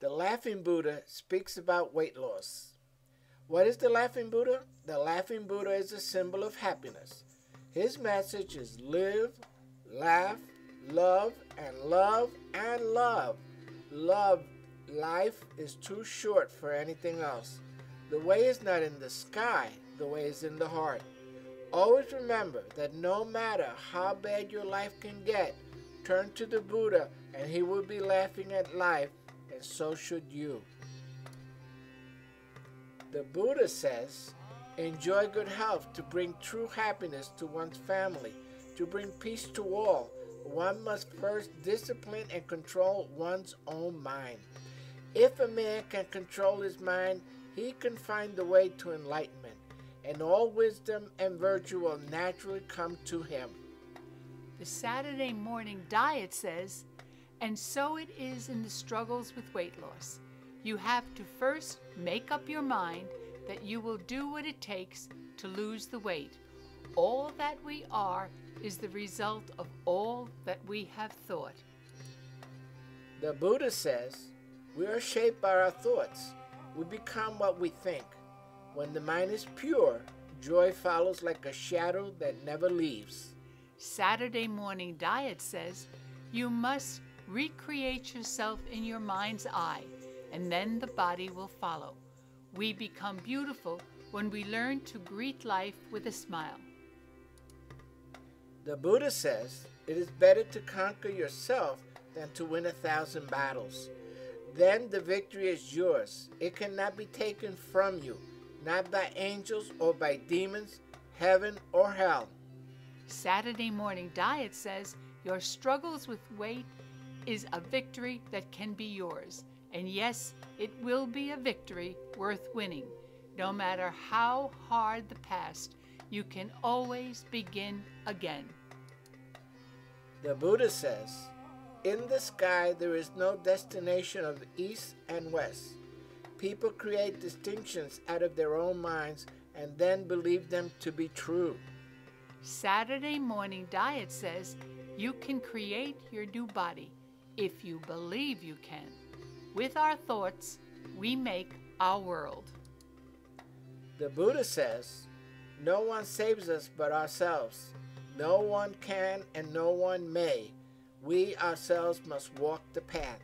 The Laughing Buddha speaks about weight loss. What is the Laughing Buddha? The Laughing Buddha is a symbol of happiness. His message is live, laugh, love, and love and love. Love. Life is too short for anything else. The way is not in the sky, the way is in the heart. Always remember that no matter how bad your life can get, turn to the Buddha and he will be laughing at life, and so should you. The Buddha says, enjoy good health to bring true happiness to one's family, to bring peace to all. One must first discipline and control one's own mind. If a man can control his mind, he can find the way to enlightenment, and all wisdom and virtue will naturally come to him. The Saturday morning diet says, and so it is in the struggles with weight loss. You have to first make up your mind that you will do what it takes to lose the weight. All that we are is the result of all that we have thought. The Buddha says, we are shaped by our thoughts. We become what we think. When the mind is pure, joy follows like a shadow that never leaves. Saturday Morning Diet says you must recreate yourself in your mind's eye, and then the body will follow. We become beautiful when we learn to greet life with a smile. The Buddha says it is better to conquer yourself than to win a thousand battles. Then the victory is yours. It cannot be taken from you, not by angels or by demons, heaven or hell. Saturday Morning Diet says your struggles with weight is a victory that can be yours. And yes, it will be a victory worth winning. No matter how hard the past, you can always begin again. The Buddha says, In the sky there is no destination of east and west. People create distinctions out of their own minds and then believe them to be true. Saturday Morning Diet says you can create your new body if you believe you can. With our thoughts, we make our world. The Buddha says, No one saves us but ourselves. No one can and no one may. We ourselves must walk the path.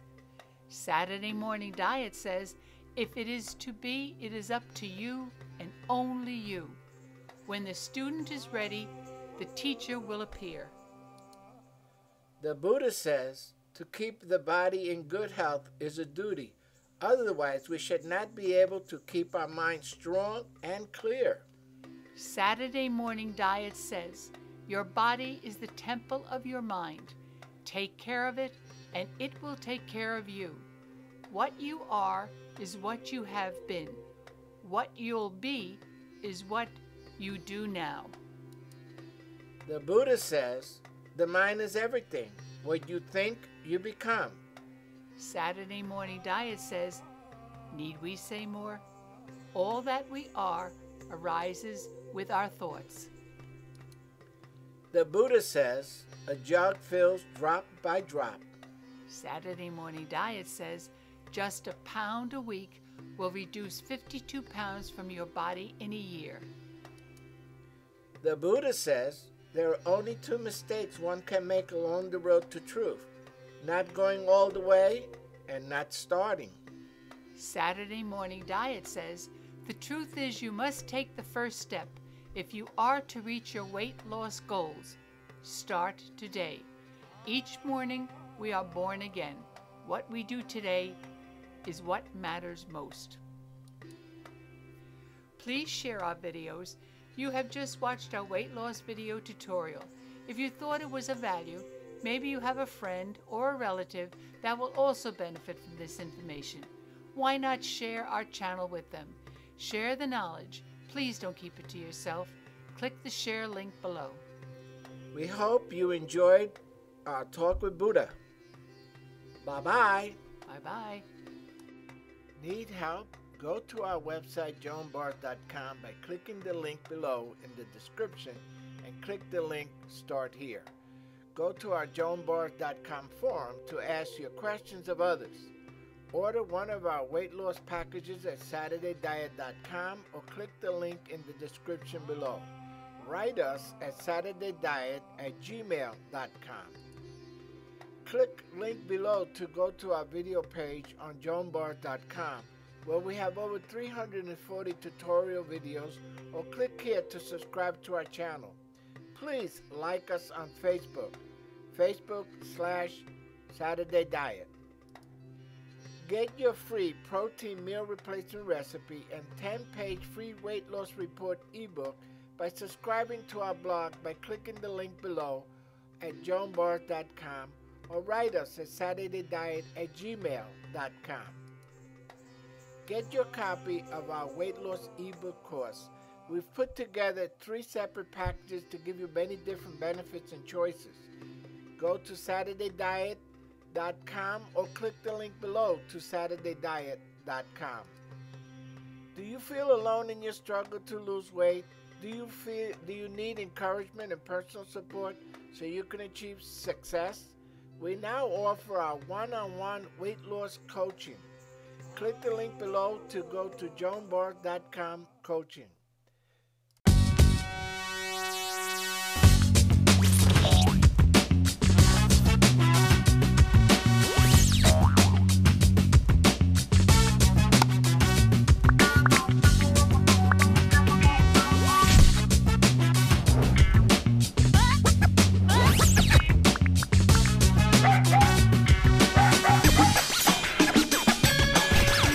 Saturday Morning Diet says, If it is to be, it is up to you and only you. When the student is ready, the teacher will appear. The Buddha says, to keep the body in good health is a duty. Otherwise, we should not be able to keep our mind strong and clear. Saturday Morning Diet says, Your body is the temple of your mind. Take care of it, and it will take care of you. What you are is what you have been. What you'll be is what you do now. The Buddha says, The mind is everything. What you think, you become. Saturday Morning Diet says, Need we say more? All that we are arises with our thoughts. The Buddha says, A jug fills drop by drop. Saturday Morning Diet says, Just a pound a week will reduce 52 pounds from your body in a year. The Buddha says, There are only two mistakes one can make along the road to truth not going all the way, and not starting. Saturday Morning Diet says the truth is you must take the first step if you are to reach your weight loss goals. Start today. Each morning we are born again. What we do today is what matters most. Please share our videos. You have just watched our weight loss video tutorial. If you thought it was of value, Maybe you have a friend or a relative that will also benefit from this information. Why not share our channel with them? Share the knowledge. Please don't keep it to yourself. Click the share link below. We hope you enjoyed our talk with Buddha. Bye bye. Bye bye. Need help? Go to our website joanbarth.com by clicking the link below in the description and click the link Start Here. Go to our joanbarth.com forum to ask your questions of others. Order one of our weight loss packages at SaturdayDiet.com or click the link in the description below. Write us at SaturdayDiet at gmail.com. Click link below to go to our video page on joanbarr.com where we have over 340 tutorial videos or click here to subscribe to our channel. Please like us on Facebook, Facebook slash Saturday Diet. Get your free protein meal replacement recipe and 10-page free weight loss report ebook by subscribing to our blog by clicking the link below at joanbarr.com or write us at saturdaydiet at gmail.com. Get your copy of our weight loss ebook course. We've put together three separate packages to give you many different benefits and choices. Go to SaturdayDiet.com or click the link below to SaturdayDiet.com. Do you feel alone in your struggle to lose weight? Do you feel do you need encouragement and personal support so you can achieve success? We now offer our one-on-one weight loss coaching. Click the link below to go to joanbarr.com coaching.